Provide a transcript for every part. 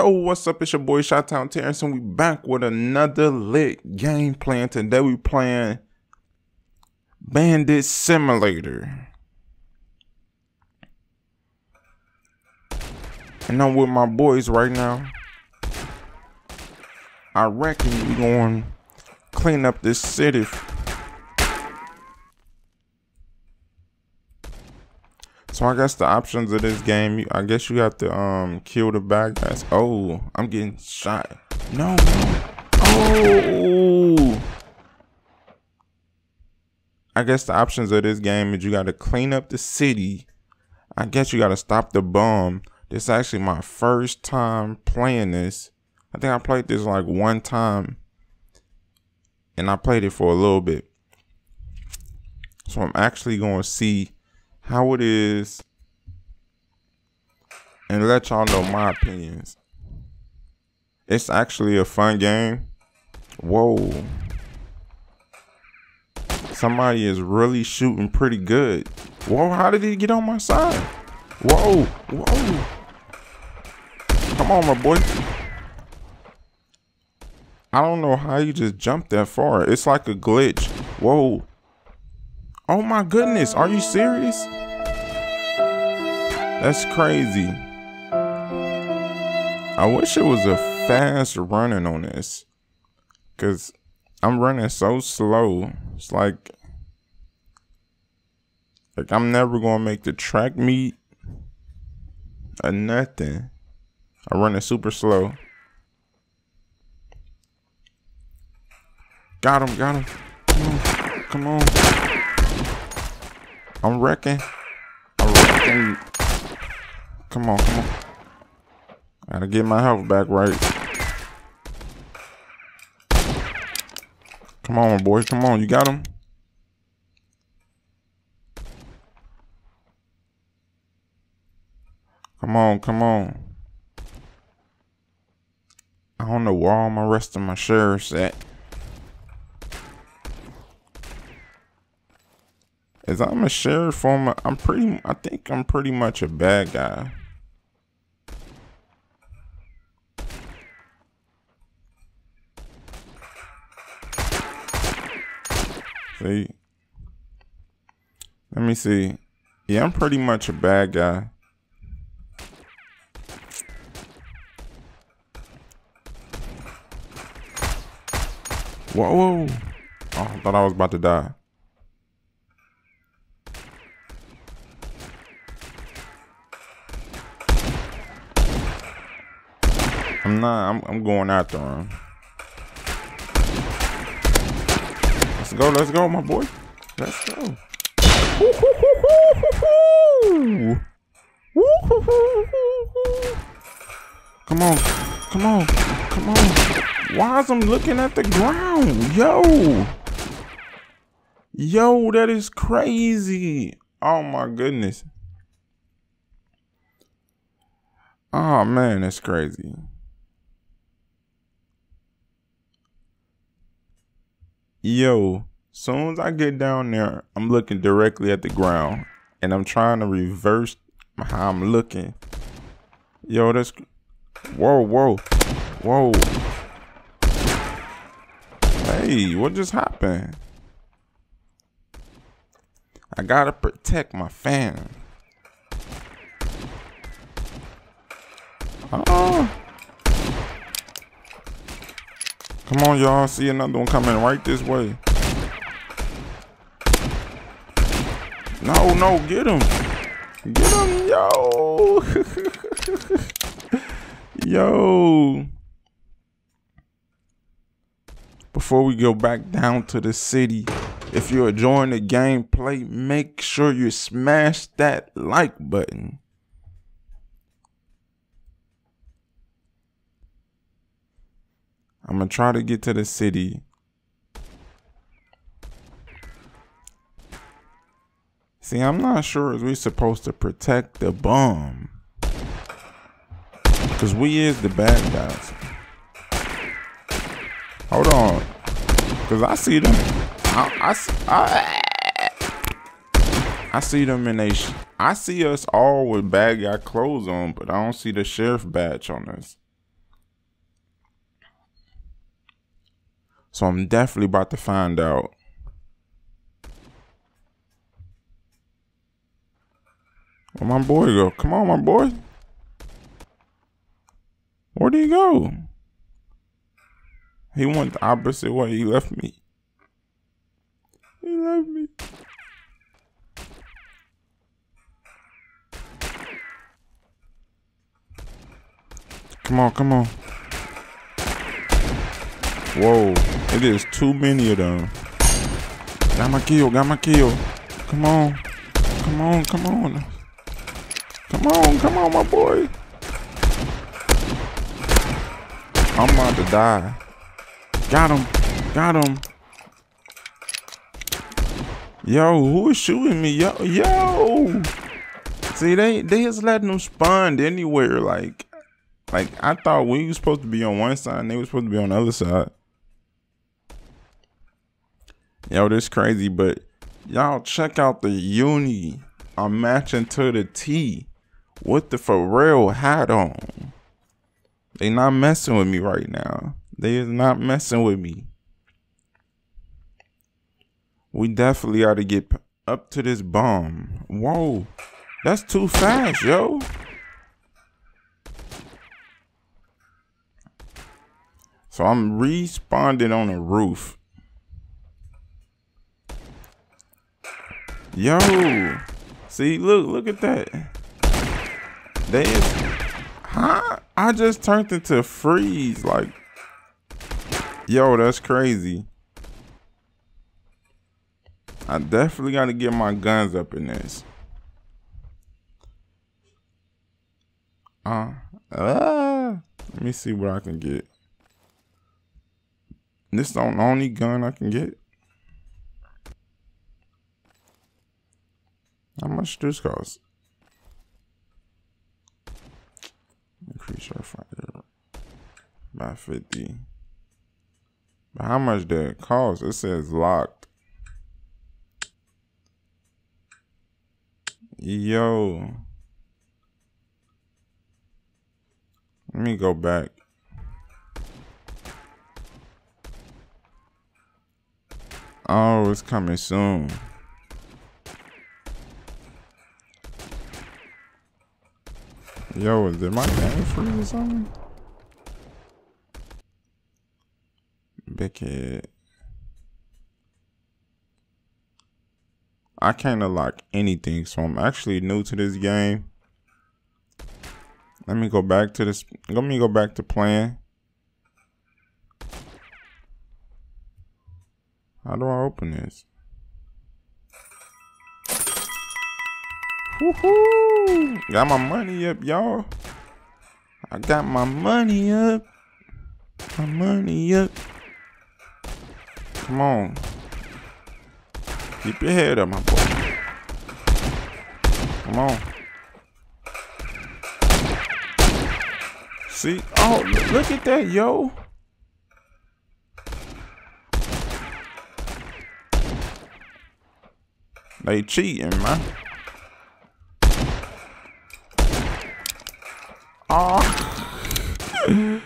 Yo, what's up? It's your boy Chitown Terrance, and we back with another lit game plan. Today we playing Bandit Simulator. And I'm with my boys right now. I reckon we going to clean up this city So I guess the options of this game, I guess you have to um kill the bad guys. Oh, I'm getting shot. No, no. Oh. I guess the options of this game is you got to clean up the city. I guess you got to stop the bomb. This is actually my first time playing this. I think I played this like one time. And I played it for a little bit. So I'm actually going to see how it is and let y'all know my opinions. It's actually a fun game. Whoa. Somebody is really shooting pretty good. Whoa, how did he get on my side? Whoa, whoa. Come on, my boy. I don't know how you just jumped that far. It's like a glitch. Whoa. Oh my goodness, are you serious? That's crazy. I wish it was a fast running on this. Cause I'm running so slow. It's like like I'm never gonna make the track meet or nothing. I'm running super slow. Got him, got him. Come on, come on. I'm wrecking. I'm wrecking. Come on, come on. Gotta get my health back right. Come on, boys. Come on. You got him? Come on, come on. I don't know where all my rest of my sheriffs at. As I'm a sheriff former, I'm pretty I think I'm pretty much a bad guy. See? Let me see. Yeah, I'm pretty much a bad guy. Whoa, whoa. Oh, I thought I was about to die. I'm not, I'm, I'm going after him. Let's go, let's go, my boy. Let's go. Come on, come on, come on. Why is I'm looking at the ground? Yo. Yo, that is crazy. Oh my goodness. Oh man, that's crazy. Yo, soon as I get down there, I'm looking directly at the ground and I'm trying to reverse how I'm looking. Yo, that's whoa, whoa, whoa. Hey, what just happened? I gotta protect my fam. Oh. Uh-uh. Come on, y'all. See another one coming right this way. No, no, get him. Get him, yo. yo. Before we go back down to the city, if you're enjoying the gameplay, make sure you smash that like button. I'm gonna try to get to the city. See, I'm not sure if we're supposed to protect the bomb. Cause we is the bad guys. Hold on. Cause I see them. I, I, I, I see them in a. I see us all with bad guy clothes on, but I don't see the sheriff badge on us. So I'm definitely about to find out. Where my boy go? Come on, my boy. Where'd he go? He went the opposite way. He left me. He left me. Come on, come on. Whoa, it is too many of them. Got my kill, got my kill. Come on. Come on, come on. Come on, come on, my boy. I'm about to die. Got him. Got him. Yo, who is shooting me? Yo, yo. See, they they just letting them spawn anywhere. Like, like I thought we was supposed to be on one side and they were supposed to be on the other side. Yo, this crazy, but y'all check out the uni. I'm matching to the T with the Pharrell hat on. They not messing with me right now. They is not messing with me. We definitely ought to get up to this bomb. Whoa, that's too fast, yo. So I'm responding on a roof. Yo, see, look, look at that. They is, huh? I just turned into freeze. Like, yo, that's crazy. I definitely got to get my guns up in this. Uh, uh, let me see what I can get. This is the only gun I can get. How much does this cost? Increase our fire by 50. But how much did it cost? It says locked. Yo. Let me go back. Oh, it's coming soon. Yo, did my game freeze or something? Big. I can't unlock anything, so I'm actually new to this game. Let me go back to this. Let me go back to playing. How do I open this? Woohoo! Got my money up, y'all. I got my money up. My money up. Come on. Keep your head up, my boy. Come on. See? Oh, look at that, yo. They cheating, man. Oh.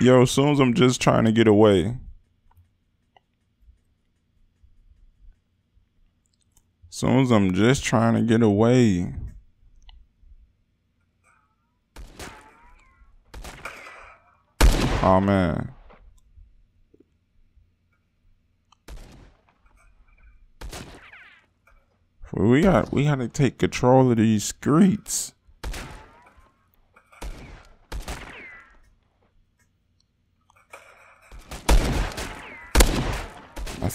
Yo, as soon as I'm just trying to get away. As soon as I'm just trying to get away. Oh man. We got we got to take control of these streets.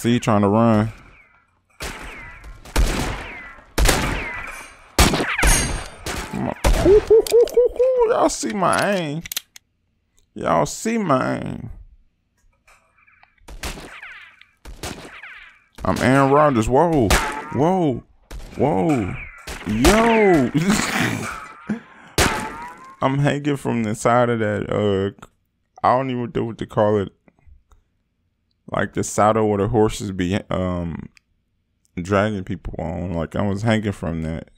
See trying to run. Y'all see my aim. Y'all see my aim. I'm Aaron Rodgers. Whoa. Whoa. Whoa. Yo. I'm hanging from the side of that uh I don't even know what to call it. Like the saddle where the horses be um dragging people on. Like I was hanging from that.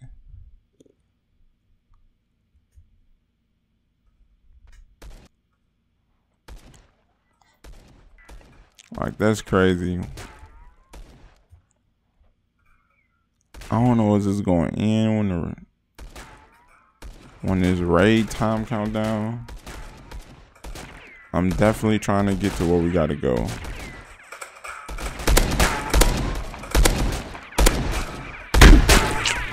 Like that's crazy. I don't know is this going in when the when this raid time countdown. I'm definitely trying to get to where we gotta go.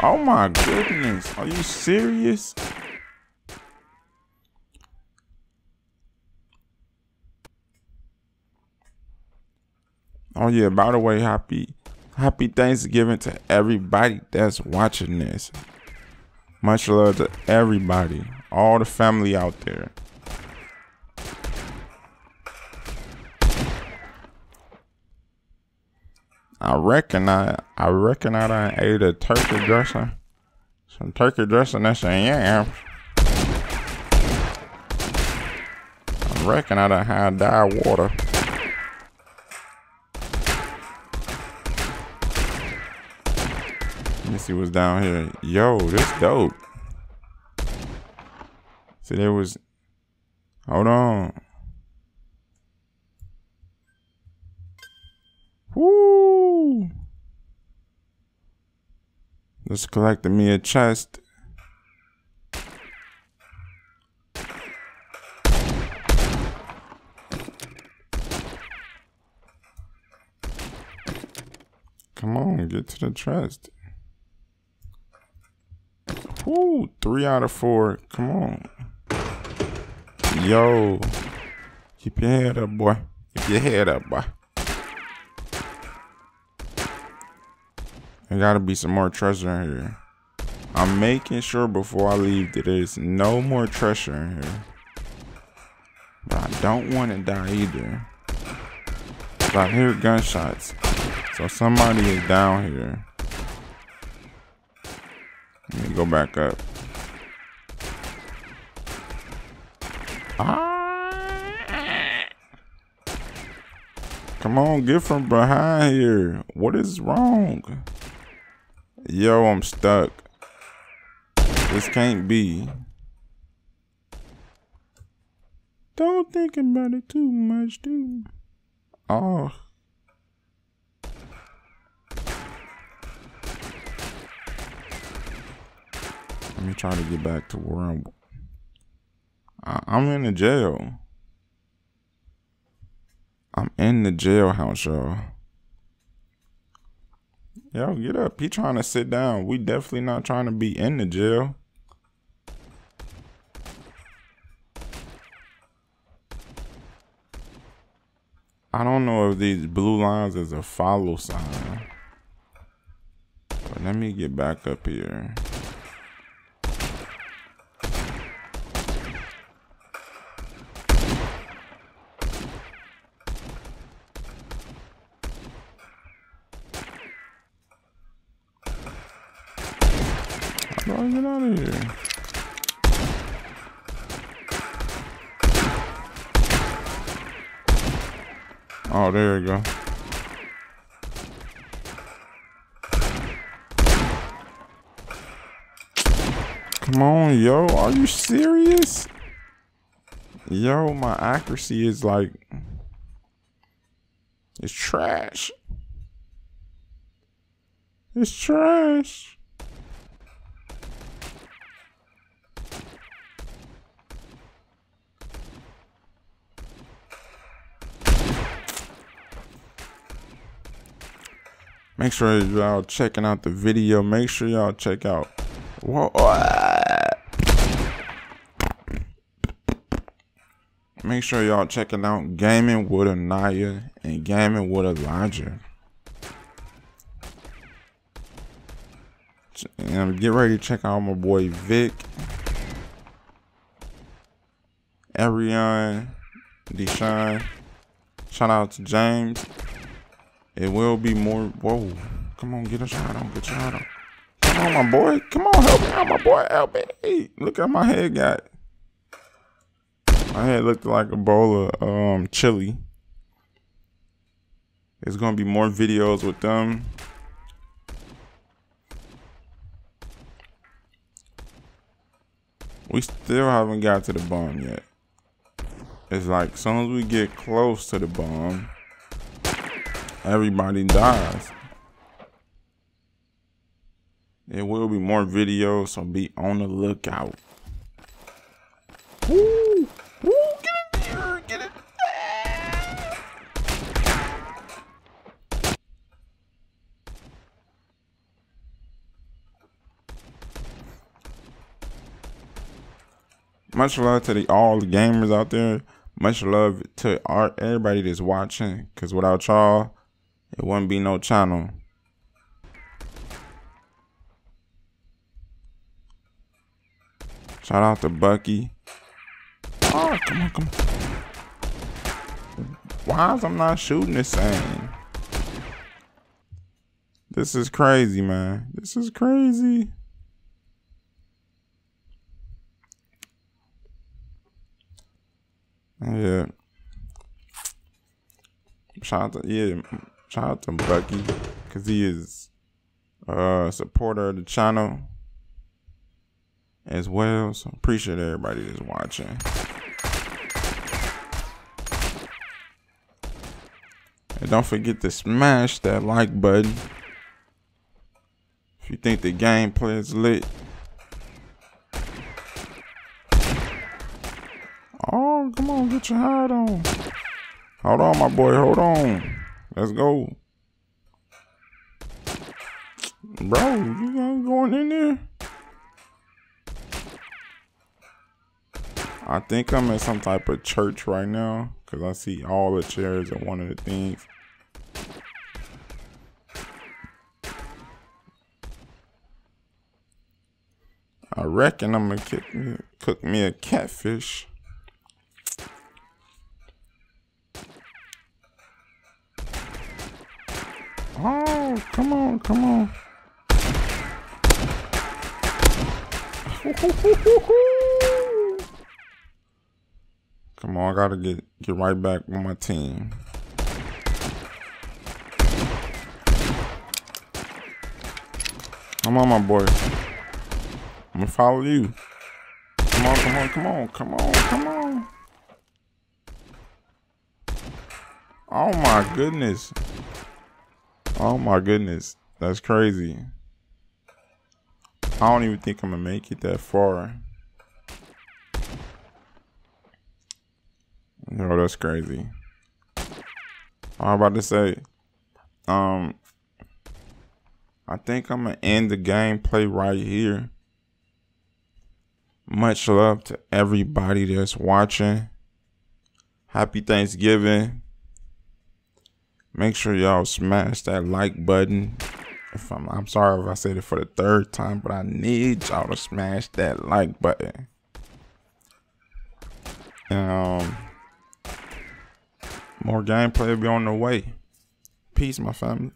Oh my goodness. Are you serious? Oh yeah, by the way, happy happy Thanksgiving to everybody that's watching this. Much love to everybody, all the family out there. I reckon I I reckon I done ate a turkey dressing. Some turkey dressing that's a yam. I reckon I done had died water. Let me see what's down here. Yo, this dope. See, there was. Hold on. Woo! Let's collect me a chest. Come on, get to the chest. Woo, three out of four. Come on. Yo. Keep your head up, boy. Keep your head up, boy. There gotta be some more treasure in here. I'm making sure before I leave that there's no more treasure in here. But I don't want to die either. I hear gunshots. So somebody is down here. Let me go back up. Ah. Come on, get from behind here. What is wrong? Yo, I'm stuck. This can't be. Don't think about it too much, dude. Oh. Let me try to get back to where I'm. I'm in the jail. I'm in the jailhouse, y'all. Yo, get up. He trying to sit down. We definitely not trying to be in the jail. I don't know if these blue lines is a follow sign. But let me get back up here. Get out of here. Oh, there you go. Come on, yo. Are you serious? Yo, my accuracy is like... It's trash. It's trash. Make sure y'all checking out the video. Make sure y'all check out. Whoa. Make sure y'all checking out Gaming with Aniyah and Gaming with Alijah. And get ready to check out my boy Vic, Ariane, Deshaun. Shout out to James. It will be more. Whoa. Come on, get a shot on. Get a shot on. Come on, my boy. Come on, help me out, my boy. Help me. Hey, look at my head got. My head looked like a bowl of um chili. There's gonna be more videos with them. We still haven't got to the bomb yet. It's like as soon as we get close to the bomb, everybody dies. There will be more videos, so be on the lookout. Woo! Woo! Get in there! Get it! Much love to the all the gamers out there. Much love to our, everybody that's watching. Cause without y'all, it wouldn't be no channel. Shout out to Bucky. Oh, come on, come on. Why is I'm not shooting this thing? This is crazy, man. This is crazy. Yeah. Shout out to yeah, shout out to Bucky because he is a supporter of the channel as well. So appreciate everybody that's watching. And don't forget to smash that like button. If you think the gameplay is lit. Oh, come on, get your hat on. Hold on, my boy, hold on. Let's go. Bro, you ain't going in there? I think I'm at some type of church right now because I see all the chairs and one of the things. I reckon I'm gonna cook me a catfish. Oh, come on, come on. Come on, I gotta get get right back with my team. Come on, my boy. I'm gonna follow you. Come on, come on, come on, come on, come on. Oh my goodness. Oh my goodness. That's crazy. I don't even think I'm gonna make it that far. Oh, that's crazy. I'm about to say, um, I think I'm gonna end the gameplay right here. Much love to everybody that's watching. Happy Thanksgiving. Make sure y'all smash that like button. If I'm, I'm sorry if I said it for the third time, but I need y'all to smash that like button. um, more gameplay will be on the way. Peace, my family.